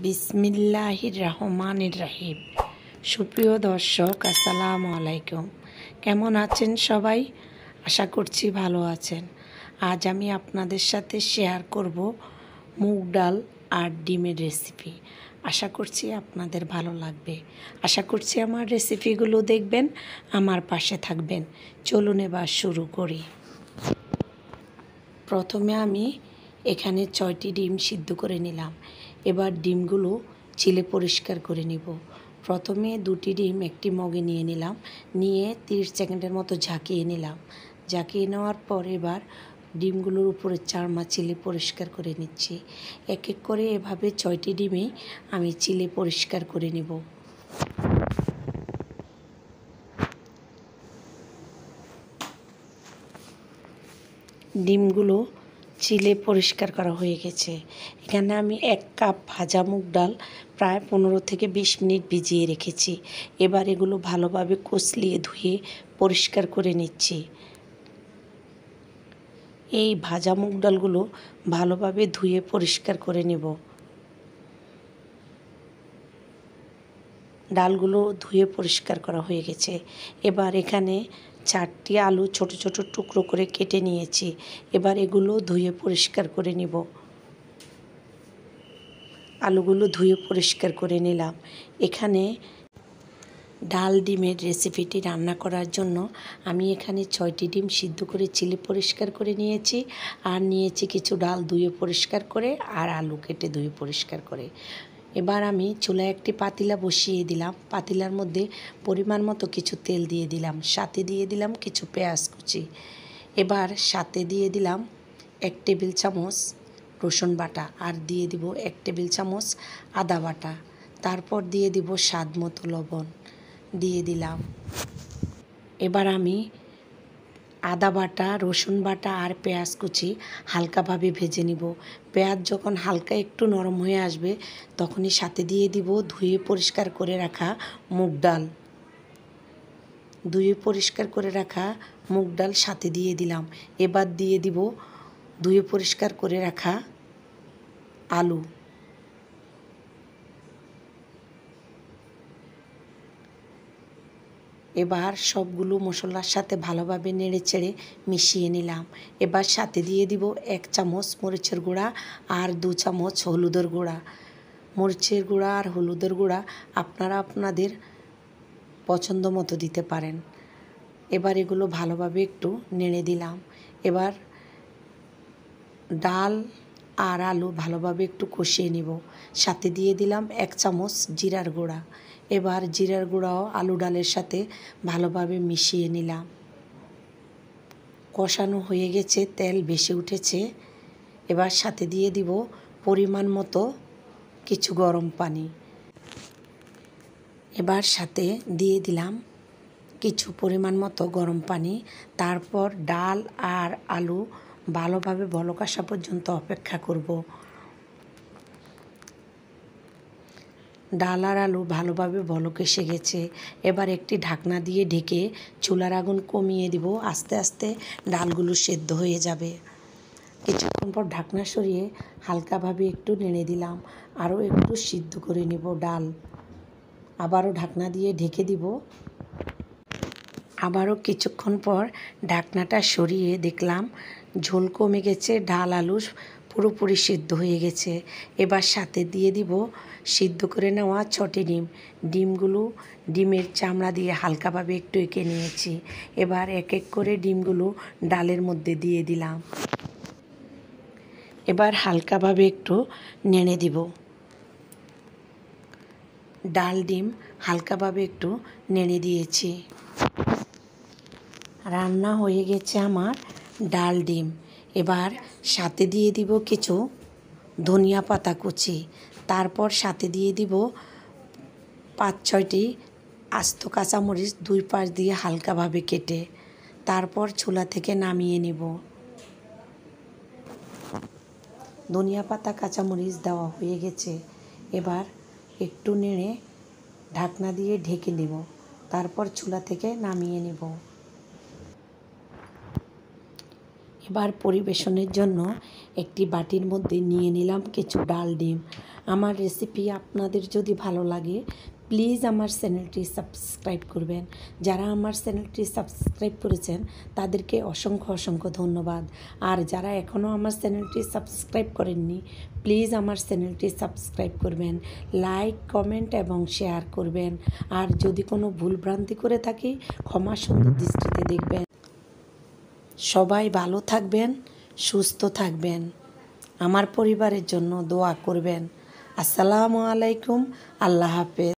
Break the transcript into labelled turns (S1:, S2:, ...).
S1: বিসমিল্লাহির রহমানির রাহিম। সুপ্রিয় দর্শক, আসসালামু আলাইকুম। কেমন আছেন সবাই? আশা করছি ভালো আছেন। আজ আমি আপনাদের সাথে শেয়ার করব মুগ ডাল আর ডিমের রেসিপি। আশা করছি আপনাদের ভালো লাগবে। আশা করছি আমার রেসিপিগুলো দেখবেন, আমার পাশে থাকবেন। চলুন এবার শুরু করি। প্রথমে আমি এখানে ছয়টি ডিম সিদ্ধ করে নিলাম। এবার ডিমগুলো চিলে পরিষ্কার করে নিব। প্রথমে দুটি ডিম একটি মগে নিয়ে নিলাম, নিয়ে তিরিশ সেকেন্ডের মতো ঝাঁকিয়ে নিলাম। ঝাঁকিয়ে নেওয়ার পর এবার ডিমগুলোর উপরে চারমা চিলে পরিষ্কার করে নিচ্ছি। এক এক করে এভাবে ছয়টি ডিমেই আমি চিলে পরিষ্কার করে নিব। ডিমগুলো চিলে পরিষ্কার করা হয়ে গেছে। এখানে আমি এক কাপ ভাজা মুগ ডাল প্রায় পনেরো থেকে বিশ মিনিট ভিজিয়ে রেখেছি। এবার এগুলো ভালোভাবে কষলিয়ে ধুয়ে পরিষ্কার করে নিচ্ছি। এই ভাজা মুগ ডালগুলো ভালোভাবে ধুয়ে পরিষ্কার করে নেব। ডালগুলো ধুয়ে পরিষ্কার করা হয়ে গেছে। এবার এখানে চারটি আলু ছোট ছোট টুকরো করে কেটে নিয়েছি। এবার এগুলো ধুয়ে পরিষ্কার করে নিব। আলুগুলো ধুয়ে পরিষ্কার করে নিলাম। এখানে ডাল ডিমের রেসিপিটি রান্না করার জন্য আমি এখানে ছয়টি ডিম সিদ্ধ করে চিলি পরিষ্কার করে নিয়েছি আর নিয়েছি কিছু ডাল ধুয়ে পরিষ্কার করে আর আলু কেটে ধুয়ে পরিষ্কার করে। এবার আমি চুলায় একটি পাতিলা বসিয়ে দিলাম। পাতিলার মধ্যে পরিমাণ মতো কিছু তেল দিয়ে দিলাম। সাথে দিয়ে দিলাম কিছু পেঁয়াজ কুচি। এবার সাথে দিয়ে দিলাম এক টেবিল চামচ রসুন বাটা আর দিয়ে দিব এক টেবিল চামচ আদা বাটা। তারপর দিয়ে দিব স্বাদ মতো লবণ। দিয়ে দিলাম। এবার আমি আদা বাটা, রসুন বাটা আর পেঁয়াজ কুচি হালকাভাবে ভেজে নিব। পেঁয়াজ যখন হালকা একটু নরম হয়ে আসবে, তখনই সাথে দিয়ে দিব ধুয়ে পরিষ্কার করে রাখা মুগ ডাল। ধুয়ে পরিষ্কার করে রাখা মুগ ডাল সাথে দিয়ে দিলাম। এবার দিয়ে দিব ধুয়ে পরিষ্কার করে রাখা আলু। এবার সবগুলো মশলার সাথে ভালোভাবে নেড়ে চেড়ে মিশিয়ে নিলাম। এবার সাথে দিয়ে দিব এক চামচ মরিচের গুঁড়া আর দু চামচ হলুদের গুঁড়া। মরিচের গুঁড়া আর হলুদের গুঁড়া আপনারা আপনাদের পছন্দ মতো দিতে পারেন। এবার এগুলো ভালোভাবে একটু নেড়ে দিলাম। এবার ডাল আর আলু ভালোভাবে একটু কষিয়ে নিব। সাথে দিয়ে দিলাম এক চামচ জিরার গুঁড়া। এবার জিরার গুঁড়াও আলু ডালের সাথে ভালোভাবে মিশিয়ে নিলাম। কষানো হয়ে গেছে, তেল বেশি উঠেছে। এবার সাথে দিয়ে দিব পরিমাণ মতো কিছু গরম পানি। এবার সাথে দিয়ে দিলাম কিছু পরিমাণ মতো গরম পানি। তারপর ডাল আর আলু ভালোভাবে বলক আসা পর্যন্ত অপেক্ষা করব। ডাল আর আলু ভালোভাবে বলক এসে গেছে। এবার একটি ঢাকনা দিয়ে ঢেকে চুলার আগুন কমিয়ে দিব। আস্তে আস্তে ডালগুলো সেদ্ধ হয়ে যাবে। কিছুক্ষণ পর ঢাকনা সরিয়ে হালকাভাবে একটু নেড়ে দিলাম। আরও একটু সিদ্ধ করে নেব ডাল। আবারও ঢাকনা দিয়ে ঢেকে দিব। আবারও কিছুক্ষণ পর ঢাকনাটা সরিয়ে দেখলাম ঝোল কমে গেছে, ডাল, আলু পুরোপুরি সিদ্ধ হয়ে গেছে। এবার সাথে দিয়ে দিব সিদ্ধ করে নেওয়া ছটি ডিম। ডিমগুলো ডিমের চামড়া দিয়ে হালকাভাবে একটু এঁকে নিয়েছি। এবার এক এক করে ডিমগুলো ডালের মধ্যে দিয়ে দিলাম। এবার হালকাভাবে একটু নেড়ে দিব। ডাল, ডিম হালকাভাবে একটু নেড়ে দিয়েছি। রান্না হয়ে গেছে আমার ডাল ডিম। এবার সাথে দিয়ে দিব কিছু ধনিয়া পাতা কুচি। তারপর সাথে দিয়ে দিব পাঁচ ছয়টি আস্ত কাঁচামরিচ দুই পাশ দিয়ে হালকাভাবে কেটে। তারপর চুলা থেকে নামিয়ে নেব। ধনিয়া পাতা, কাঁচামরিচ দেওয়া হয়ে গেছে। এবার একটু নেড়ে ঢাকনা দিয়ে ঢেকে নেব। তারপর চুলা থেকে নামিয়ে নেব। এবার পরিবেশনের জন্য একটি বাটির মধ্যে নিয়ে নিলাম কিছু ডাল ডিম। আমার রেসিপি আপনাদের যদি ভালো লাগে প্লিজ আমার চ্যানেলটি সাবস্ক্রাইব করবেন। যারা আমার চ্যানেলটি সাবস্ক্রাইব করেছেন, তাদেরকে অসংখ্য অসংখ্য ধন্যবাদ। আর যারা এখনও আমার চ্যানেলটি সাবস্ক্রাইব করেননি প্লিজ আমার চ্যানেলটি সাবস্ক্রাইব করবেন। লাইক কমেন্ট এবং শেয়ার করবেন। আর যদি কোনো ভুলভ্রান্তি করে থাকি, ক্ষমা সুন্দর দৃষ্টিতে দেখবেন। সবাই ভালো থাকবেন সুস্থ থাকবেন। আমার পরিবারের জন্য দোয়া করবেন। আসসালামু আলাইকুম আল্লাহ হাফেজ।